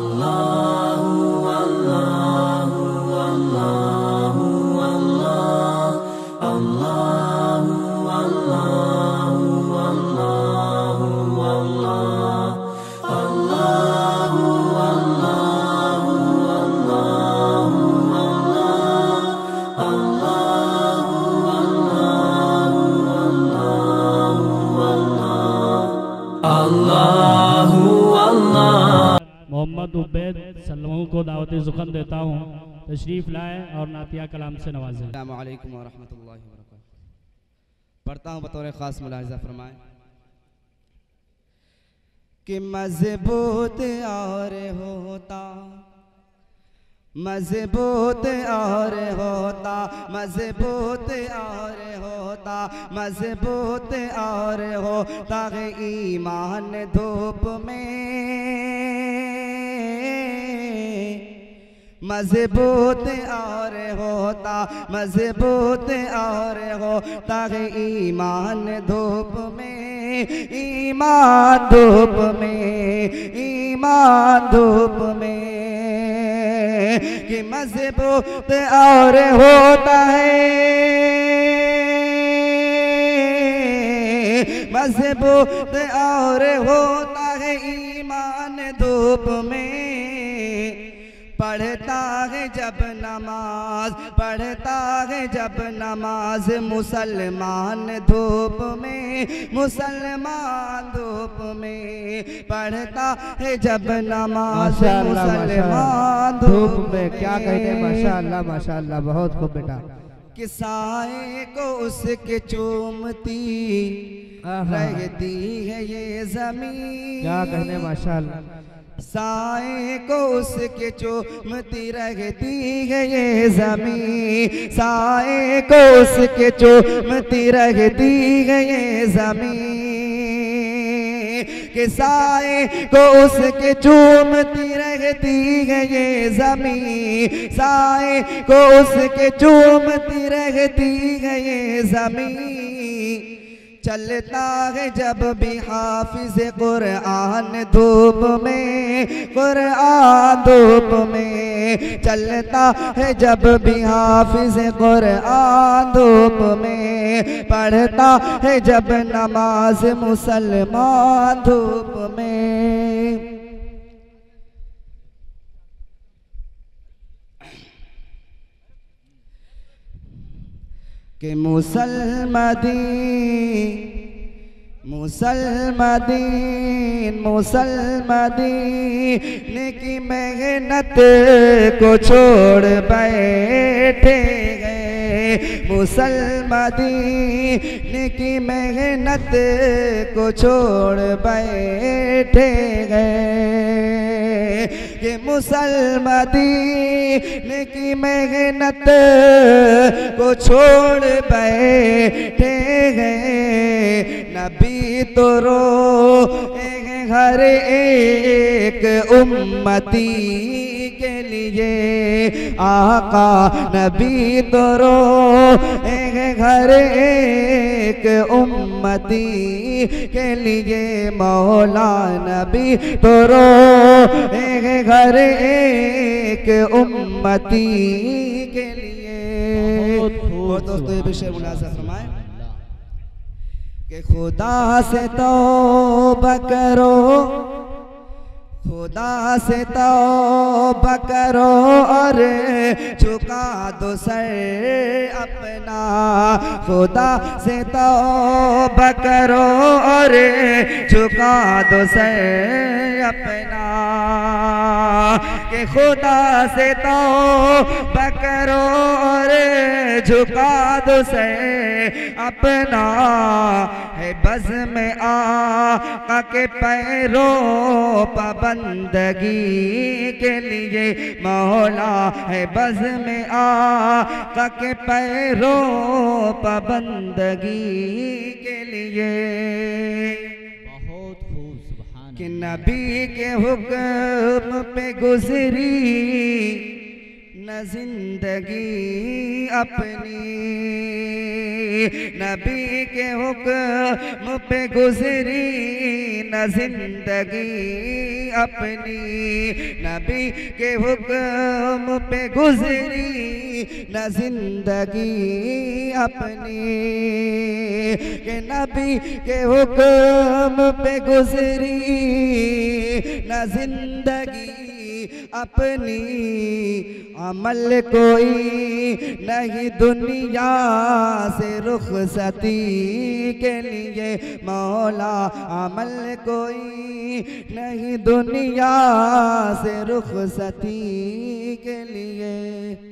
Allah محمد عبید سلموں کو دعوت زخم دیتا ہوں۔ تشریف لائے اور نعتیہ کلام سے نوازیں۔ السلام علیکم ورحمۃ اللہ وبرکاتہ۔ پڑھتا ہوں بطور خاص ملاحظہ فرمائیں۔ کہ مضبوط اور ہوتا، مضبوط اور ہوتا، مضبوط اور ہوتا، مضبوط اور ہوتا۔ ایمان دھوپ میں مضبوط اور ہوتا، مضبوط اور ہوتا ہے ایمان دھوپ میں، ایمان دھوپ میں، ایمان دھوپ میں کہ مضبوط اور ہوتا ہے، مضبوط اور ہوتا ہے ایمان دھوپ میں۔ پڑھتا ہے جب نماز پڑھتا ہے جب نماز۔ مسلمان دھوپ میں مسلمان دھوپ میں پڑھتا ہے جب نماز۔ مسلمان دھوپ میں کیا کہتے ہیں؟ ماشاءاللہ ماشاءاللہ بہت خوب بیٹا۔ کہ سائے کو اس کے چومتی رہتی ہے یہ زمین۔ کیا کہنے ماشاءاللہ سائے کو اس کے چومتی رہتی ہے یہ زمین۔ سائے کو اس کے چومتی رہتی ہے یہ زمین۔ کہ سائے کو اس کے چومتی رہتی ہے یہ زمین۔ سائے کو اس کے چومتی رہتی ہے یہ زمین۔ چلتا ہے جب بھی حافظ قرآن دھوپ میں، قرآن دھوپ میں۔ چلتا ہے جب بھی حافظ قرآن دھوپ میں۔ پڑھتا ہے جب نماز مسلمان دھوپ میں۔ کہ مسلمدین مسلمدین مسلمدین کی محنت کو چھوڑ بیٹھے مسلمدین کی محنت کو چھوڑ بیٹھے گئے۔ کہ مسلمدین کی محنت کو چھوڑ بیٹھے گئے۔ نبی تو رو ہر ایک امتی۔ کے لیے آقا نبی تو رو ہر ایک امتی کے لیے مولا نبی تو رو ہر ایک امتی کے لیے۔ بہت دوستو یہ بھی شعر ملازہ فرمائے کہ خدا سے توبہ کرو۔ خدا سے توبہ کرو اور جھکا دو سر اپنا۔ خدا سے توبہ کرو اور جھکا دو سر اپنا۔ کہ خدا سے توبہ کرو اور جھکا دو سر اپنا۔ ہے بز میں آقا کے پیروں پابندگی کے لیے مولا ہے بز میں آقا کے پیروں پابندگی کے لیے۔ بہت خوب سبحان کہ نبی کے حکم پہ گزری نہ زندگی اپنی۔ نبی کے حکم پہ گزری نہ زندگی اپنی۔ نبی کے حکم پہ گزری نہ زندگی اپنی۔ کہ نبی کے حکم پہ گزری نہ زندگی اپنی عمل کوئی نہیں، دنیا سے رخصتی کے لیے مولا عمل کوئی نہیں، دنیا سے رخصتی کے لیے۔